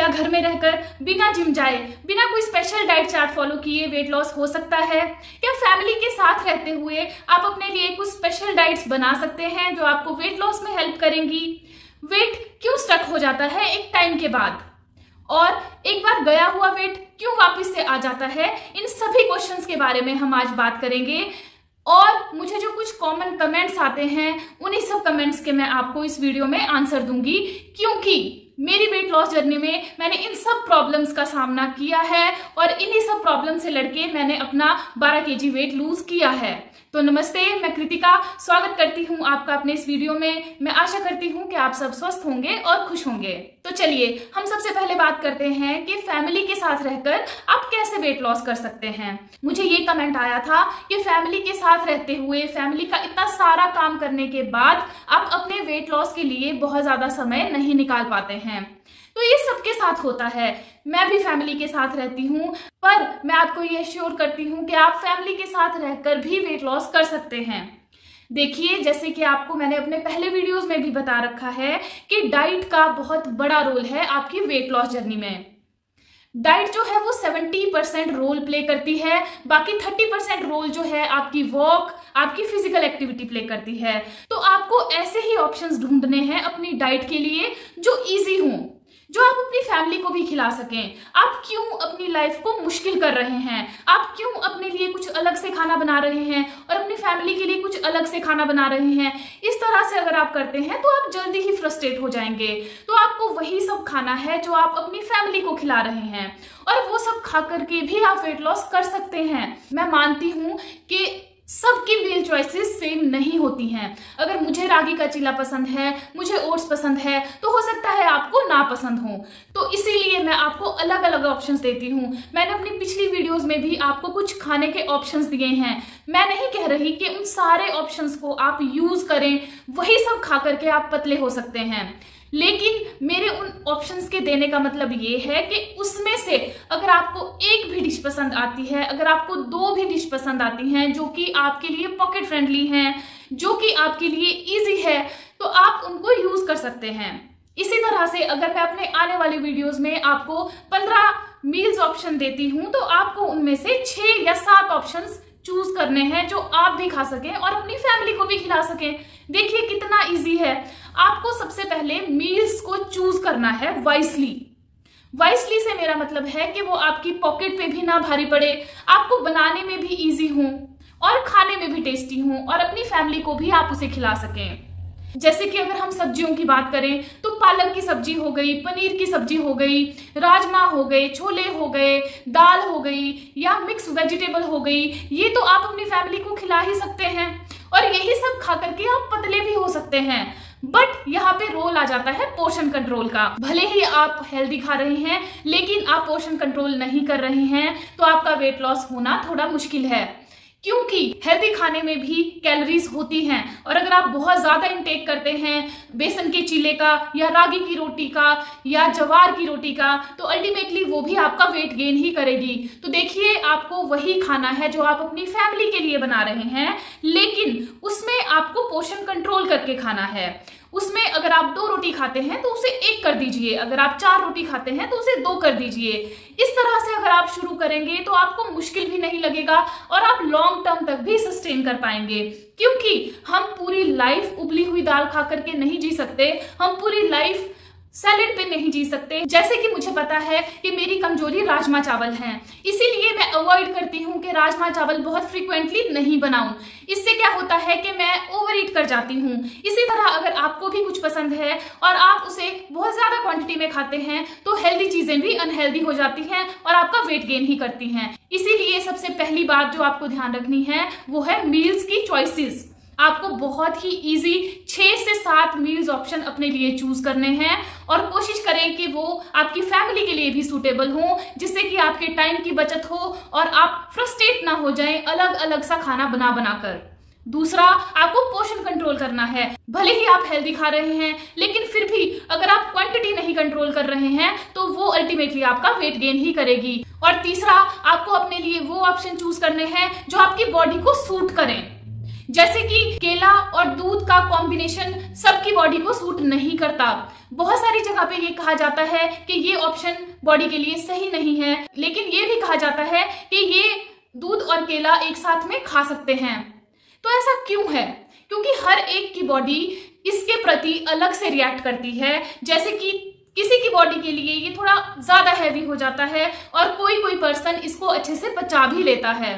क्या घर में रहकर बिना जिम जाए, बिना कोई स्पेशल डाइट चार्ट फॉलो किए वेट लॉस हो सकता है? क्या फैमिली के साथ रहते हुए आप अपने लिए कुछ स्पेशल डाइट्स बना सकते हैं जो आपको वेट लॉस में हेल्प करेंगी? वेट क्यों स्टक हो जाता है एक टाइम के बाद? और एक बार गया हुआ वेट क्यों वापस से आ जाता है? इन सभी क्वेश्चंस के बारे में हम आज बात करेंगे। और मुझे जो कुछ कॉमन कमेंट्स आते हैं, उन्हीं सब कमेंट्स के मैं आपको इस वीडियो में आंसर दूँगी। क्योंकि मेरी वेट लॉस जर्नी में मैंने इन सब प्रॉब्लम्स का सामना किया है और इन्हीं सब प्रॉब्लम से लड़के मैंने अपना 12 केजी वेट लूज किया है। तो नमस्ते, मैं कृतिका, स्वागत करती हूँ आपका अपने इस वीडियो में। मैं आशा करती हूँ कि आप सब स्वस्थ होंगे और खुश होंगे। तो चलिए, हम सबसे पहले बात करते हैं कि फैमिली के साथ रहकर आप कैसे वेट लॉस कर सकते हैं। मुझे ये कमेंट आया था कि फैमिली के साथ रहते हुए फैमिली का इतना सारा काम करने के बाद आप अपने वेट लॉस के लिए बहुत ज़्यादा समय नहीं निकाल पाते हैं। तो ये सबके साथ होता है। मैं भी फैमिली के साथ रहती हूँ, पर मैं आपको ये श्योर करती हूँ कि आप फैमिली के साथ रहकर भी वेट लॉस कर सकते हैं। देखिए, जैसे कि आपको मैंने अपने पहले वीडियोस में भी बता रखा है कि डाइट का बहुत बड़ा रोल है आपकी वेट लॉस जर्नी में। डाइट जो है वो 70 परसेंट रोल प्ले करती है, बाकी 30 परसेंट रोल जो है आपकी वॉक आपकी फ़िज़िकल एक्टिविटी प्ले करती है। तो आपको ऐसे ही ऑप्शंस ढूँढने हैं अपनी डाइट के लिए जो इजी हों। जो आप अपनी फैमिली को भी खिला सकें। आप क्यों अपनी लाइफ को मुश्किल कर रहे हैं? आप क्यों अपने लिए कुछ अलग से खाना बना रहे हैं और अपनी फैमिली के लिए कुछ अलग से खाना बना रहे हैं? इस तरह से अगर आप करते हैं तो आप जल्दी ही फ्रस्ट्रेट हो जाएँगे। तो आपको वही सब खाना है जो आप अपनी फैमिली को खिला रहे हैं। और वो सब खा करके भी आप वेट लॉस कर सकते हैं। मैं मानती हूँ कि सबकी मील चॉइसेस सेम नहीं होती हैं। अगर मुझे रागी का चीला पसंद है, मुझे ओट्स पसंद है तो हो सकता है आपको ना पसंद हो। तो इसीलिए मैं आपको अलग अलग ऑप्शंस देती हूँ। मैंने अपनी पिछली वीडियोस में भी आपको कुछ खाने के ऑप्शंस दिए हैं। मैं नहीं कह रही कि उन सारे ऑप्शंस को आप यूज़ करें, वही सब खा करके आप पतले हो सकते हैं। लेकिन मेरे उन ऑप्शंस के देने का मतलब ये है कि उसमें से अगर आपको एक भी डिश पसंद आती है, अगर आपको दो भी डिश पसंद आती हैं जो कि आपके लिए पॉकेट फ्रेंडली हैं, जो कि आपके लिए इजी है तो आप उनको यूज़ कर सकते हैं। इसी तरह से अगर मैं अपने आने वाले वीडियोस में आपको पंद्रह मील्स ऑप्शन देती हूँ तो आपको उनमें से छह या सात ऑप्शंस चूज़ करने हैं जो आप भी खा सकें और अपनी फैमिली को भी खिला सकें। देखिए कितना इजी है। आपको सबसे पहले मील्स को चूज़ करना है वाइसली वाइसली से मेरा मतलब है कि वो आपकी पॉकेट पे भी ना भारी पड़े, आपको बनाने में भी इजी हो, और खाने में भी टेस्टी हो, और अपनी फैमिली को भी आप उसे खिला सकें। जैसे कि अगर हम सब्जियों की बात करें तो पालक की सब्ज़ी हो गई, पनीर की सब्ज़ी हो गई, राजमा हो गए, छोले हो गए, दाल हो गई, या मिक्स वेजिटेबल हो गई, ये तो आप अपनी फैमिली को खिला ही सकते हैं, और यही सब खा करके आप पतले भी हो सकते हैं। बट यहाँ पे रोल आ जाता है पोषण कंट्रोल का। भले ही आप हेल्दी खा रहे हैं, लेकिन आप पोषण कंट्रोल नहीं कर रहे हैं तो आपका वेट लॉस होना थोड़ा मुश्किल है। क्योंकि हेल्दी खाने में भी कैलोरीज होती हैं। और अगर आप बहुत ज़्यादा इंटेक करते हैं, बेसन के चीले का, या रागी की रोटी का, या जवार की रोटी का तो अल्टीमेटली वो भी आपका वेट गेन ही करेगी। तो देखिए, आपको वही खाना है जो आप अपनी फैमिली के लिए बना रहे हैं, लेकिन उसमें आपको पोषण कंट्रोल करके खाना है। उसमें अगर आप दो रोटी खाते हैं तो उसे एक कर दीजिए। अगर आप चार रोटी खाते हैं तो उसे दो कर दीजिए। इस तरह से अगर आप शुरू करेंगे तो आपको मुश्किल भी नहीं लगेगा और आप लॉन्ग टर्म तक भी सस्टेन कर पाएँगे। क्योंकि हम पूरी लाइफ उबली हुई दाल खा करके नहीं जी सकते। हम पूरी लाइफ सैलेड पे नहीं जी सकते। जैसे कि मुझे पता है कि मेरी कमज़ोरी राजमा चावल है। इसीलिए मैं अवॉइड करती हूँ कि राजमा चावल बहुत फ्रिक्वेंटली नहीं बनाऊँ। इससे क्या होता है कि मैं ओवर ईट कर जाती हूँ। इसी तरह अगर आपको भी कुछ पसंद है और आप उसे बहुत ज़्यादा क्वांटिटी में खाते हैं तो हेल्दी चीज़ें भी अनहेल्दी हो जाती हैं और आपका वेट गेन ही करती हैं। इसीलिए सबसे पहली बात जो आपको ध्यान रखनी है, वो है मील्स की चॉइसिस आपको बहुत ही इजी छह से सात मील्स ऑप्शन अपने लिए चूज़ करने हैं और कोशिश करें कि वो आपकी फैमिली के लिए भी सुटेबल हो, जिससे कि आपके टाइम की बचत हो और आप फ्रस्ट्रेट ना हो जाएँ अलग अलग सा खाना बना बनाकर। दूसरा, आपको पोषण कंट्रोल करना है। भले ही आप हेल्दी खा रहे हैं, लेकिन फिर भी अगर आप क्वांटिटी नहीं कंट्रोल कर रहे हैं तो वो अल्टीमेटली आपका वेट गेन ही करेगी। और तीसरा, आपको अपने लिए वो ऑप्शन चूज़ करने हैं जो आपकी बॉडी को सूट करें। जैसे कि केला और दूध का कॉम्बिनेशन सबकी बॉडी को सूट नहीं करता। बहुत सारी जगह पे ये कहा जाता है कि ये ऑप्शन बॉडी के लिए सही नहीं है, लेकिन ये भी कहा जाता है कि ये दूध और केला एक साथ में खा सकते हैं। तो ऐसा क्यों है? क्योंकि हर एक की बॉडी इसके प्रति अलग से रिएक्ट करती है। जैसे कि किसी की बॉडी के लिए ये थोड़ा ज़्यादा हैवी हो जाता है और कोई कोई पर्सन इसको अच्छे से पचा भी लेता है।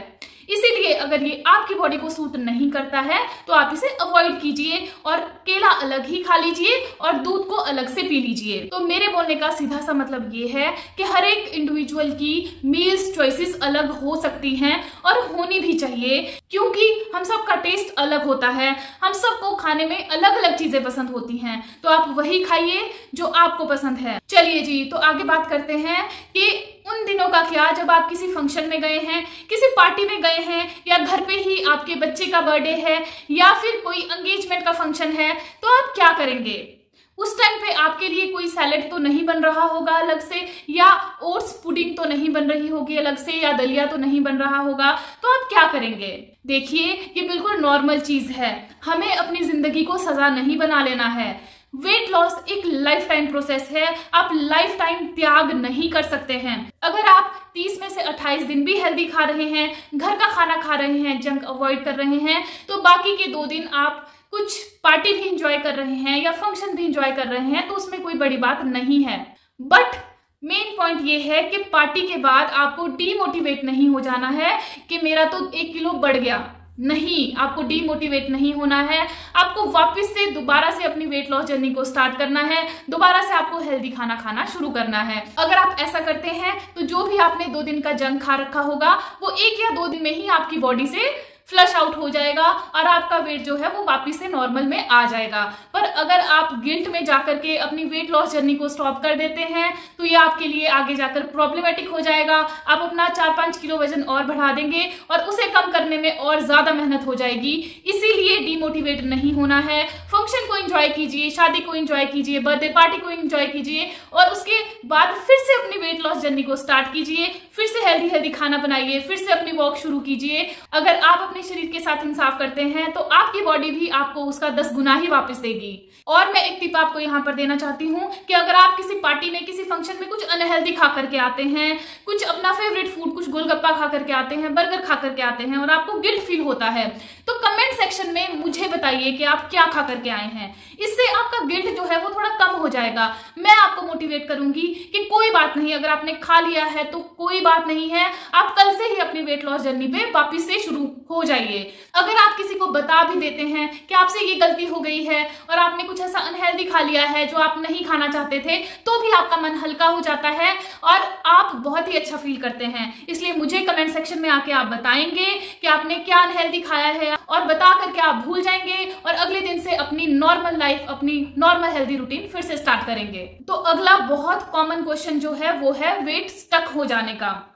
इसीलिए अगर ये आपकी बॉडी को सूट नहीं करता है तो आप इसे अवॉइड कीजिए और केला अलग ही खा लीजिए और दूध को अलग से पी लीजिए। तो मेरे बोलने का सीधा सा मतलब ये है कि हर एक इंडिविजुअल की मील्स चॉइसेस अलग हो सकती हैं और होनी भी चाहिए, क्योंकि हम सबका टेस्ट अलग होता है, हम सबको खाने में अलग अलग चीज़ें पसंद होती हैं तो आप वही खाइए जो आपको पसंद है। चलिए जी तो आगे बात करते हैं कि उन दिनों का क्या? जब आप किसी फ़ंक्शन में गए हैं, किसी पार्टी में गए हैं, या घर पे ही आपके बच्चे का बर्थडे है, या फिर कोई एंगेजमेंट का फ़ंक्शन है तो आप क्या करेंगे? उस टाइम पे आपके लिए कोई सैलेड तो नहीं बन रहा होगा अलग से, या ओट्स पुडिंग तो नहीं बन रही होगी अलग से, या दलिया तो नहीं बन रहा होगा तो आप क्या करेंगे? देखिए, ये बिल्कुल नॉर्मल चीज़ है। हमें अपनी ज़िंदगी को सजा नहीं बना लेना है। वेट लॉस एक लाइफ टाइम प्रोसेस है। आप लाइफ टाइम त्याग नहीं कर सकते हैं। अगर आप 30 में से 28 दिन भी हेल्दी खा रहे हैं, घर का खाना खा रहे हैं जंक अवॉइड कर रहे हैं तो बाकी के दो दिन आप कुछ पार्टी भी इंजॉय कर रहे हैं या फ़ंक्शन भी इंजॉय कर रहे हैं तो उसमें कोई बड़ी बात नहीं है। बट मेन पॉइंट ये है कि पार्टी के बाद आपको डीमोटिवेट नहीं हो जाना है कि मेरा तो एक किलो बढ़ गया। नहीं, आपको डीमोटिवेट नहीं होना है। आपको वापस से दोबारा से अपनी वेट लॉस जर्नी को स्टार्ट करना है। दोबारा से आपको हेल्दी खाना खाना शुरू करना है। अगर आप ऐसा करते हैं तो जो भी आपने दो दिन का जंग खा रखा होगा, वो एक या दो दिन में ही आपकी बॉडी से फ्लश आउट हो जाएगा और आपका वेट जो है वो वापिस से नॉर्मल में आ जाएगा। पर अगर आप गिल्ट में जाकर के अपनी वेट लॉस जर्नी को स्टॉप कर देते हैं तो ये आपके लिए आगे जाकर प्रॉब्लमेटिक हो जाएगा। आप अपना चार पाँच किलो वज़न और बढ़ा देंगे और उसे कम करने में और ज़्यादा मेहनत हो जाएगी। इसीलिए डिमोटिवेट नहीं होना है। फ़ंक्शन को इंजॉय कीजिए, शादी को इंजॉय कीजिए बर्थडे पार्टी को इंजॉय कीजिए और उसके बाद फिर से अपनी वेट लॉस जर्नी को स्टार्ट कीजिए। फिर से हेल्दी हेल्दी खाना बनाइए, फिर से अपनी वॉक शुरू कीजिए। अगर आप अपने शरीर के साथ इंसाफ करते हैं तो आपकी बॉडी भी आपको उसका दस गुना ही वापस देगी। और मैं एक टिप आपको यहाँ पर देना चाहती हूँ कि अगर आप किसी पार्टी में, किसी फ़ंक्शन में कुछ अनहेल्दी खा करके आते हैं, कुछ अपना फेवरेट फ़ूड कुछ गोलगप्पा खा करके आते हैं बर्गर खा करके आते हैं, और आपको गिल्ट फील होता है तो कमेंट सेक्शन में मुझे बताइए कि आप क्या खा करके आए हैं। इससे आपका गिल्ट जो है वो थोड़ा कम हो जाएगा। मैं आपको मोटिवेट करूँगी कि कोई बात नहीं, अगर आपने खा लिया है तो कोई बात नहीं है। आप कल से ही अपनी वेट लॉस जर्नी पे वापिस से शुरू हो जाइए। अगर आप किसी को बता भी देते हैं कि आपसे ये गलती हो गई है और आपने कुछ ऐसा अनहेल्दी खा लिया है जो आप नहीं खाना चाहते थे तो भी आपका मन हल्का हो जाता है और आप बहुत ही अच्छा फील करते हैं। इसलिए मुझे कमेंट सेक्शन में आके आप बताएँगे कि आपने क्या अनहेल्दी खाया है और बता करके आप भूल जाएँगे और अगले दिन से अपनी नॉर्मल लाइफ अपनी नॉर्मल हेल्दी रूटीन फिर से स्टार्ट करेंगे। तो अगला बहुत कॉमन क्वेश्चन जो है, वो है वेट स्टक हो जाने का।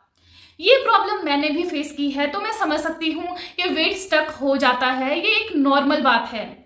ये प्रॉब्लम मैंने भी फेस की है तो मैं समझ सकती हूँ कि वेट स्टक हो जाता है, ये एक नॉर्मल बात है।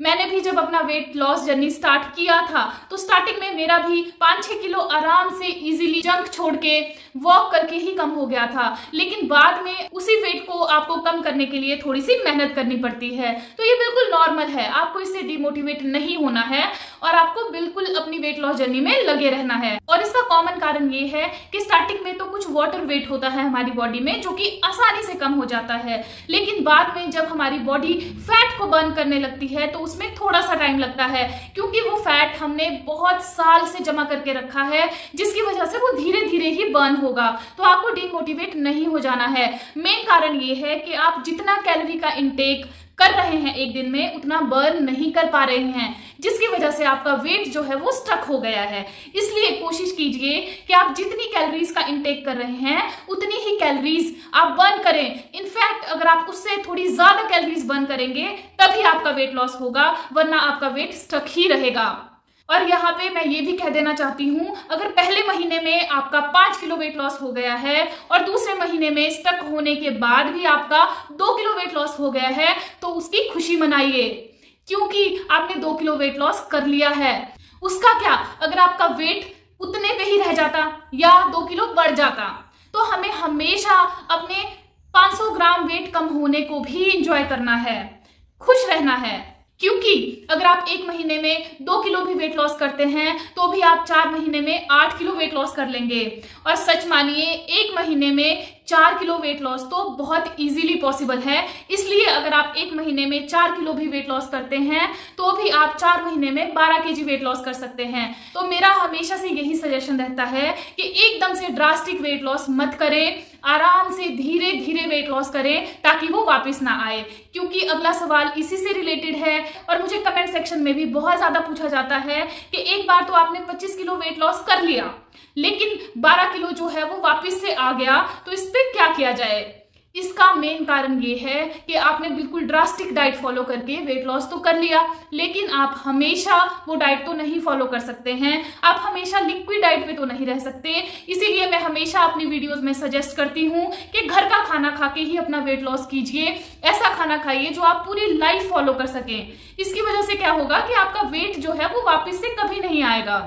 मैंने भी जब अपना वेट लॉस जर्नी स्टार्ट किया था तो स्टार्टिंग में मेरा भी पाँच छह किलो आराम से इजीली जंक छोड़ के वॉक करके ही कम हो गया था। लेकिन बाद में उसी वेट को आपको कम करने के लिए थोड़ी सी मेहनत करनी पड़ती है। तो ये बिल्कुल नॉर्मल है। आपको इससे डिमोटिवेट नहीं होना है और आपको बिल्कुल अपनी वेट लॉस जर्नी में लगे रहना है। और इसका कॉमन कारण ये है कि स्टार्टिंग में तो कुछ वाटर वेट होता है हमारी बॉडी में, जो कि आसानी से कम हो जाता है। लेकिन बाद में जब हमारी बॉडी फैट को बर्न करने लगती है तो उसमें थोड़ा सा टाइम लगता है, क्योंकि वो फैट हमने बहुत साल से जमा करके रखा है, जिसकी वजह से वो धीरे धीरे ही बर्न होगा। तो आपको डिमोटिवेट नहीं हो जाना है। मेन कारण ये है कि आप जितना कैलोरी का इंटेक कर रहे हैं एक दिन में, उतना बर्न नहीं कर पा रहे हैं, जिसकी वजह से आपका वेट जो है वो स्टक हो गया है। इसलिए कोशिश कीजिए कि आप जितनी कैलोरीज का इंटेक कर रहे हैं, उतनी ही कैलोरीज आप बर्न करें। इनफैक्ट अगर आप उससे थोड़ी ज़्यादा कैलोरीज बर्न करेंगे, तभी आपका वेट लॉस होगा, वरना आपका वेट स्टक ही रहेगा। और यहाँ पे मैं ये भी कह देना चाहती हूँ, अगर पहले महीने में आपका पाँच किलो वेट लॉस हो गया है और दूसरे महीने में स्टक होने के बाद भी आपका दो किलो वेट लॉस हो गया है तो उसकी खुशी मनाइए। क्योंकि आपने दो किलो वेट लॉस कर लिया है। उसका क्या? अगर आपका वेट उतने पे ही रह जाता या दो किलो बढ़ जाता तो हमें हमेशा अपने 500 ग्राम वेट कम होने को भी इंजॉय करना है। खुश रहना है। क्योंकि अगर आप एक महीने में दो किलो भी वेट लॉस करते हैं तो भी आप चार महीने में आठ किलो वेट लॉस कर लेंगे। और सच मानिए, एक महीने में चार किलो वेट लॉस तो बहुत इजीली पॉसिबल है। इसलिए अगर आप एक महीने में चार किलो भी वेट लॉस करते हैं तो भी आप चार महीने में बारह के वेट लॉस कर सकते हैं। तो मेरा हमेशा से यही सजेशन रहता है कि एकदम से ड्रास्टिक वेट लॉस मत करें, आराम से धीरे धीरे वेट लॉस करें ताकि वो वापस ना आए। क्योंकि अगला सवाल इसी से रिलेटेड है और मुझे कमेंट सेक्शन में भी बहुत ज़्यादा पूछा जाता है कि एक बार तो आपने 25 किलो वेट लॉस कर लिया। लेकिन 12 किलो जो है वो वापस से आ गया तो इस पर क्या किया जाए? इसका मेन कारण ये है कि आपने बिल्कुल ड्रास्टिक डाइट फॉलो करके वेट लॉस तो कर लिया, लेकिन आप हमेशा वो डाइट तो नहीं फॉलो कर सकते हैं। आप हमेशा लिक्विड डाइट पे तो नहीं रह सकते। इसीलिए मैं हमेशा अपनी वीडियोस में सजेस्ट करती हूँ कि घर का खाना खा के ही अपना वेट लॉस कीजिए। ऐसा खाना खाइए जो आप पूरी लाइफ फॉलो कर सकें। इसकी वजह से क्या होगा कि आपका वेट जो है वो वापिस से कभी नहीं आएगा।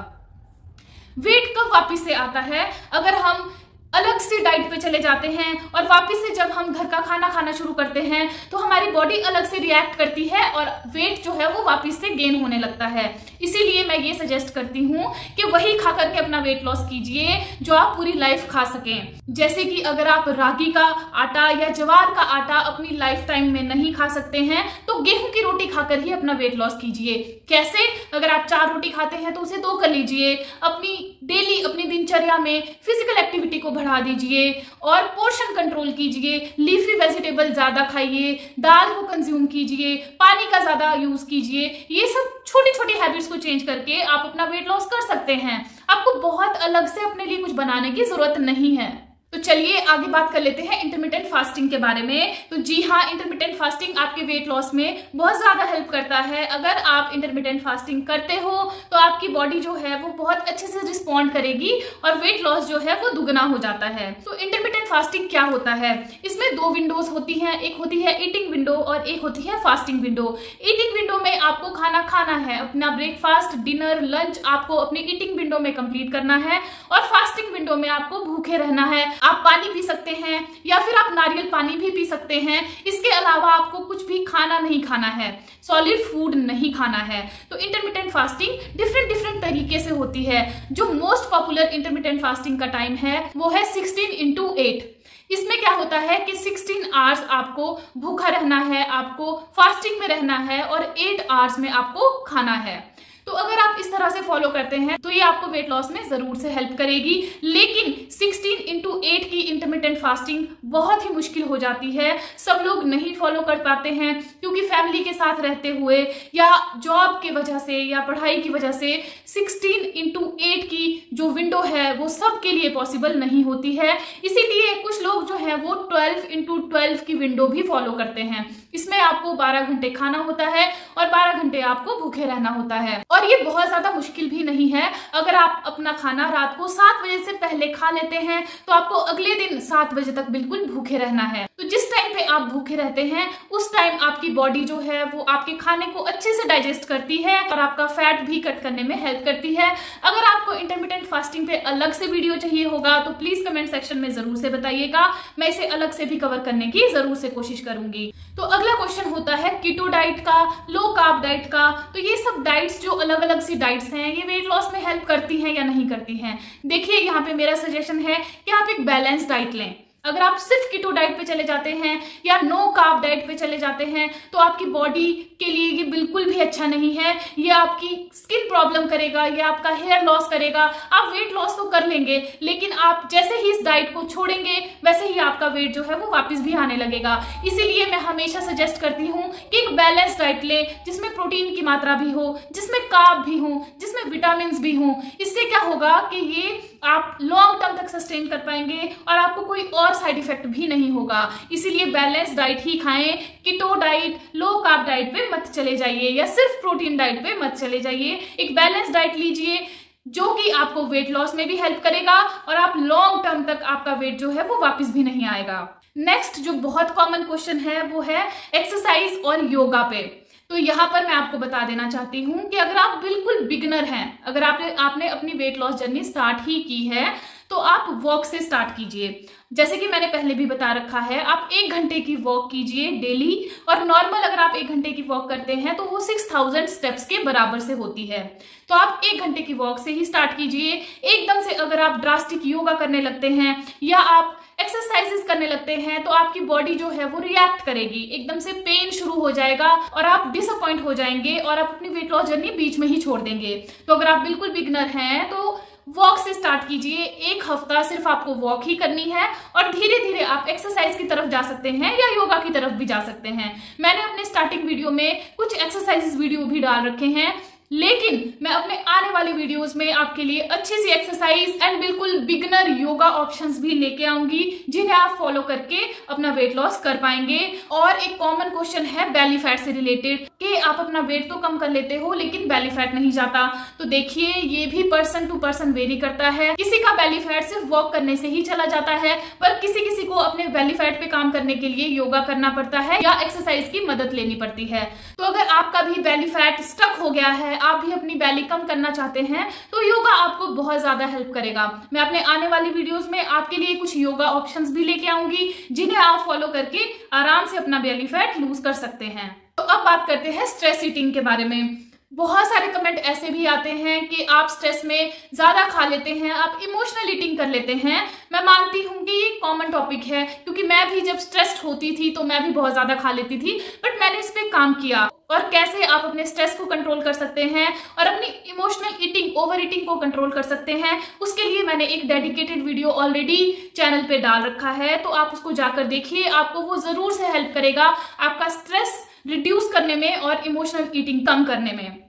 वेट कब वापिस से आता है? अगर हम अलग से डाइट पे चले जाते हैं और वापस से जब हम घर का खाना खाना शुरू करते हैं तो हमारी बॉडी अलग से रिएक्ट करती है और वेट जो है वो वापस से गेन होने लगता है। इसीलिए मैं ये सजेस्ट करती हूँ कि वही खा करके अपना वेट लॉस कीजिए जो आप पूरी लाइफ खा सकें। जैसे कि अगर आप रागी का आटा या जवार का आटा अपनी लाइफ टाइम में नहीं खा सकते हैं तो गेहूँ की रोटी खाकर ही अपना वेट लॉस कीजिए। कैसे? अगर आप चार रोटी खाते हैं तो उसे दो कर लीजिए। अपनी डेली अपनी दिनचर्या में फ़िज़िकल एक्टिविटी को बढ़ा दीजिए और पोर्शन कंट्रोल कीजिए लीफी वेजिटेबल ज़्यादा खाइए, दाल को कंज्यूम कीजिए, पानी का ज़्यादा यूज़ कीजिए, ये सब छोटी छोटी हैबिट्स को चेंज करके आप अपना वेट लॉस कर सकते हैं। आपको बहुत अलग से अपने लिए कुछ बनाने की ज़रूरत नहीं है। तो चलिए आगे बात कर लेते हैं इंटरमीडियंट फास्टिंग के बारे में। तो जी हाँ इंटरमीडियंट फास्टिंग आपके वेट लॉस में बहुत ज़्यादा हेल्प करता है। अगर आप इंटरमीडियंट फास्टिंग करते हो तो आपकी बॉडी जो है, वो बहुत अच्छे से रिस्पॉन्ड करेगी और वेट लॉस जो है, वो दुगना हो जाता है। तो इंटरमीडियंट फास्टिंग क्या होता है? इसमें दो विंडोज़ होती है, एक होती है ईटिंग विंडो और एक होती है फास्टिंग विंडो ईटिंग विंडो में आपको खाना खाना है, अपना ब्रेकफास्ट डिनर लंच आपको अपनी ईटिंग विंडो में कंप्लीट करना है और फास्टिंग विंडो में आपको भूखे रहना है। आप पानी पी सकते हैं, या फिर आप नारियल पानी भी पी सकते हैं। इसके अलावा आपको कुछ भी खाना नहीं खाना है सॉलिड फ़ूड नहीं खाना है। तो इंटरमीडियंट फास्टिंग डिफरेंट डिफरेंट तरीके से होती है। जो मोस्ट पॉपुलर इंटरमीडियंट फास्टिंग का टाइम है, वो है सिक्सटीन इंटू एट इसमें क्या होता है कि 16 आवर्स आपको भूखा रहना है, आपको फास्टिंग में रहना है और 8 आवर्स में आपको खाना है। तो अगर आप इस तरह से फॉलो करते हैं तो ये आपको वेट लॉस में ज़रूर से हेल्प करेगी। लेकिन 16 इंटू एट की इंटरमीडियंट फास्टिंग बहुत ही मुश्किल हो जाती है। सब लोग नहीं फॉलो कर पाते हैं, क्योंकि फैमिली के साथ रहते हुए या जॉब की वजह से या पढ़ाई की वजह से 16 इंटू एट की जो विंडो है, वो सबके लिए पॉसिबल नहीं होती है। इसीलिए कुछ लोग जो है, वो 12 इंटू ट्वेल्व की विंडो भी फॉलो करते हैं। इसमें आपको 12 घंटे खाना होता है और 12 घंटे आपको भूखे रहना होता है। और ये बहुत ज़्यादा मुश्किल भी नहीं है। अगर आप अपना खाना रात को सात बजे से पहले खा लेते हैं तो आपको अगले दिन सात बजे तक बिल्कुल भूखे रहना है। तो जिस टाइम पे आप भूखे रहते हैं, उस टाइम आपकी बॉडी जो है, वो आपके खाने को अच्छे से डाइजेस्ट करती है और आपका फैट भी कट करने में हेल्प करती है। अगर आपको इंटरमीडियंट फास्टिंग पे अलग से वीडियो चाहिए होगा तो प्लीज़ कमेंट सेक्शन में ज़रूर से बताइएगा। मैं इसे अलग से भी कवर करने की ज़रूर से कोशिश करूँगी। तो अगला क्वेश्चन होता है किटो डाइट का लो कार्ब डाइट का। तो ये सब डाइट्स जो अलग अलग सी डाइट्स हैं, ये वेट लॉस में हेल्प करती हैं या नहीं करती हैं? देखिए, यहाँ पे मेरा सजेशन है कि आप एक बैलेंस डाइट लें। अगर आप सिर्फ़ किटो डाइट पे चले जाते हैं या नो कार्ब डाइट पे चले जाते हैं तो आपकी बॉडी के लिए ये बिल्कुल भी अच्छा नहीं है। ये आपकी स्किन प्रॉब्लम करेगा, ये आपका हेयर लॉस करेगा। आप वेट लॉस तो कर लेंगे, लेकिन आप जैसे ही इस डाइट को छोड़ेंगे, वैसे ही आपका वेट जो है वो वापस भी आने लगेगा। इसीलिए मैं हमेशा सजेस्ट करती हूँ कि एक बैलेंस डाइट ले, जिसमें प्रोटीन की मात्रा भी हो, जिसमें कार्ब भी हो, जिसमें विटामिन भी हों। इससे क्या होगा कि ये आप लॉन्ग टर्म तक सस्टेन कर पाएँगे और आपको कोई और साइड इफ़ेक्ट भी नहीं होगा। इसीलिए बैलेंस डाइट ही खाएँ किटो डाइट लो कार्ब डाइट पे मत चले जाइए या सिर्फ़ प्रोटीन डाइट पे मत चले जाइए। एक बैलेंस डाइट लीजिए, जो कि आपको वेट लॉस में भी हेल्प करेगा और आप लॉन्ग टर्म तक आपका वेट जो है वो वापस भी नहीं आएगा। नेक्स्ट जो बहुत कॉमन क्वेश्चन है, वो है एक्सरसाइज और योगा पे। तो यहाँ पर मैं आपको बता देना चाहती हूँ कि अगर आप बिल्कुल बिगनर हैं, अगर आपने आपने अपनी वेट लॉस जर्नी स्टार्ट ही की है तो आप वॉक से स्टार्ट कीजिए। जैसे कि मैंने पहले भी बता रखा है, आप एक घंटे की वॉक कीजिए डेली और नॉर्मल अगर आप एक घंटे की वॉक करते हैं तो वो सिक्स थाउज़ेंड स्टेप्स के बराबर से होती है। तो आप एक घंटे की वॉक से ही स्टार्ट कीजिए। एकदम से अगर आप ड्रास्टिक योगा करने लगते हैं या आप एक्सरसाइजेस करने लगते हैं तो आपकी बॉडी जो है वो रिएक्ट करेगी। एकदम से पेन शुरू हो जाएगा और आप डिसअपॉइंट हो जाएँगे और आप अपनी वेट लॉस जर्नी बीच में ही छोड़ देंगे। तो अगर आप बिल्कुल बिगनर हैं तो वॉक से स्टार्ट कीजिए। एक हफ़्ता सिर्फ़ आपको वॉक ही करनी है और धीरे धीरे आप एक्सरसाइज की तरफ़ जा सकते हैं या योगा की तरफ़ भी जा सकते हैं। मैंने अपने स्टार्टिंग वीडियो में कुछ एक्सरसाइजेस वीडियो भी डाल रखे हैं। लेकिन मैं अपने आने वाले वीडियोस में आपके लिए अच्छी सी एक्सरसाइज एंड बिल्कुल बिगनर योगा ऑप्शंस भी लेके आऊँगी, जिन्हें आप फॉलो करके अपना वेट लॉस कर पाएँगे। और एक कॉमन क्वेश्चन है बैली फैट से रिलेटेड कि आप अपना वेट तो कम कर लेते हो, लेकिन बैली फैट नहीं जाता। तो देखिए, ये भी पर्सन टू पर्सन वेरी करता है। किसी का बैली फैट सिर्फ़ वॉक करने से ही चला जाता है, पर किसी किसी को अपने बैली फैट पे काम करने के लिए योगा करना पड़ता है या एक्सरसाइज की मदद लेनी पड़ती है। तो अगर आपका भी बैली फैट स्टक हो गया है आप भी अपनी बैली कम करना चाहते हैं तो योगा आपको बहुत ज़्यादा हेल्प करेगा। मैं अपने आने वाली वीडियोस में आपके लिए कुछ योगा ऑप्शंस भी लेके आऊँगी, जिन्हें आप फॉलो करके आराम से अपना बैली फैट लूज कर सकते हैं। तो अब बात करते हैं स्ट्रेस ईटिंग के बारे में। बहुत सारे कमेंट ऐसे भी आते हैं कि आप स्ट्रेस में ज़्यादा खा लेते हैं, आप इमोशनल ईटिंग कर लेते हैं। मैं मानती हूँ कि ये कॉमन टॉपिक है, क्योंकि मैं भी जब स्ट्रेस्ड होती थी तो मैं भी बहुत ज़्यादा खा लेती थी बट मैंने इस पर काम किया। और कैसे आप अपने स्ट्रेस को कंट्रोल कर सकते हैं और अपनी इमोशनल ईटिंग ओवर ईटिंग को कंट्रोल कर सकते हैं, उसके लिए मैंने एक डेडिकेटेड वीडियो ऑलरेडी चैनल पे डाल रखा है। तो आप उसको जाकर देखिए, आपको वो ज़रूर से हेल्प करेगा आपका स्ट्रेस रिड्यूस करने में और इमोशनल ईटिंग कम करने में।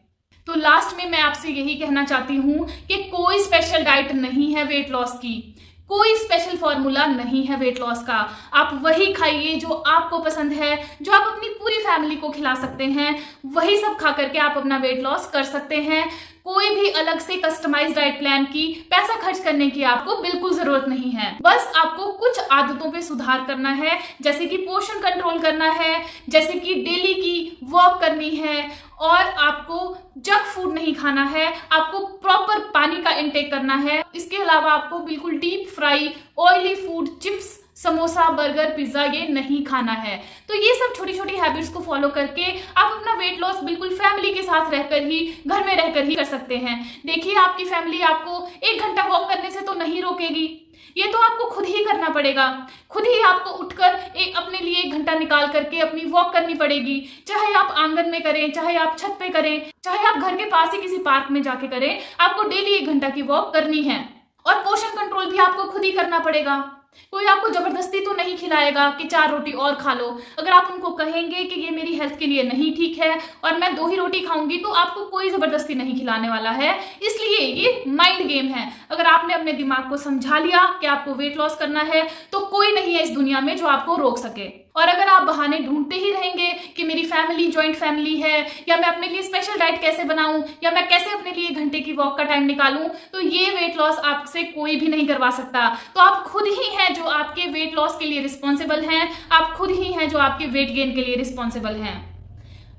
तो लास्ट में मैं आपसे यही कहना चाहती हूँ कि कोई स्पेशल डाइट नहीं है वेट लॉस की। कोई स्पेशल फॉर्मूला नहीं है वेट लॉस का। आप वही खाइए जो आपको पसंद है, जो आप अपनी पूरी फैमिली को खिला सकते हैं, वही सब खा करके आप अपना वेट लॉस कर सकते हैं। कोई भी अलग से कस्टमाइज डाइट प्लान की पैसा खर्च करने की आपको बिल्कुल ज़रूरत नहीं है। बस आपको कुछ आदतों पे सुधार करना है, जैसे कि पोषण कंट्रोल करना है, जैसे कि डेली की वॉक करनी है, और आपको जंक फ़ूड नहीं खाना है, आपको प्रॉपर पानी का इंटेक करना है। इसके अलावा आपको बिल्कुल deep fry oily food chips samosa, burger, pizza, ये नहीं खाना है। तो ये सब छोटी छोटी हैबिट्स को फॉलो करके आप अपना वेट लॉस बिल्कुल फैमिली के साथ रहकर ही, घर में रहकर ही कर सकते हैं। देखिए, आपकी फैमिली आपको एक घंटा वॉक करने से तो नहीं रोकेगी। ये तो आपको खुद ही करना पड़ेगा। खुद ही आपको उठकर एक अपने लिए एक घंटा निकाल करके अपनी वॉक करनी पड़ेगी। चाहे आप आँगन में करें, चाहे आप छत पे करें, चाहे आप घर के पास ही किसी पार्क में जाके करें, आपको डेली एक घंटा की वॉक करनी है। और पोषण कंट्रोल भी आपको खुद ही करना पड़ेगा। कोई आपको ज़बरदस्ती तो नहीं खिलाएगा कि चार रोटी और खा लो। अगर आप उनको कहेंगे कि ये मेरी हेल्थ के लिए नहीं ठीक है और मैं दो ही रोटी खाऊँगी तो आपको कोई ज़बरदस्ती नहीं खिलाने वाला है। इसलिए ये माइंड गेम है। अगर आपने अपने दिमाग को समझा लिया कि आपको वेट लॉस करना है तो कोई नहीं है इस दुनिया में जो आपको रोक सके। और अगर आप बहाने ढूंढते ही रहेंगे कि मेरी फैमिली ज्वाइंट फैमिली है, या मैं अपने लिए स्पेशल डाइट कैसे बनाऊँ, या मैं कैसे अपने लिए घंटे की वॉक का टाइम निकालूं तो ये वेट लॉस आपसे कोई भी नहीं करवा सकता। तो आप खुद ही हैं जो आपके वेट लॉस के लिए रिस्पॉन्सिबल हैं, आप खुद ही हैं जो आपके वेट गेन के लिए रिस्पॉन्सिबल हैं।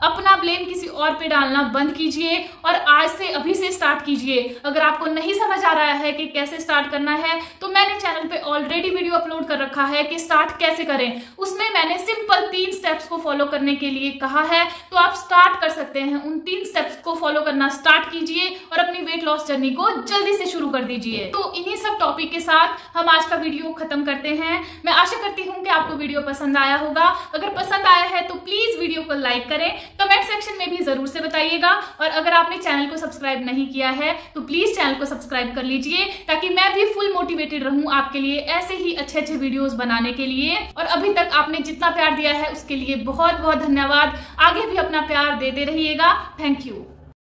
अपना ब्लेम किसी और पे डालना बंद कीजिए और आज से अभी से स्टार्ट कीजिए। अगर आपको नहीं समझ आ रहा है कि कैसे स्टार्ट करना है तो मैंने चैनल पे ऑलरेडी वीडियो अपलोड कर रखा है कि स्टार्ट कैसे करें। उसमें मैंने सिंपल तीन स्टेप्स को फॉलो करने के लिए कहा है। तो आप स्टार्ट कर सकते हैं। उन तीन स्टेप्स को फॉलो करना स्टार्ट कीजिए और अपनी वेट लॉस जर्नी को जल्दी से शुरू कर दीजिए। तो इन्हीं सब टॉपिक के साथ हम आज का वीडियो खत्म करते हैं। मैं आशा करती हूँ कि आपको वीडियो पसंद आया होगा। अगर पसंद आया है तो प्लीज़ वीडियो को लाइक करें। कमेंट सेक्शन में भी ज़रूर से बताइएगा। और अगर आपने चैनल को सब्सक्राइब नहीं किया है तो प्लीज़ चैनल को सब्सक्राइब कर लीजिए, ताकि मैं भी फुल मोटिवेटेड रहूँ आपके लिए ऐसे ही अच्छे अच्छे वीडियोस बनाने के लिए। और अभी तक आपने जितना प्यार दिया है, उसके लिए बहुत बहुत धन्यवाद। आगे भी अपना प्यार देते रहिएगा। Thank you.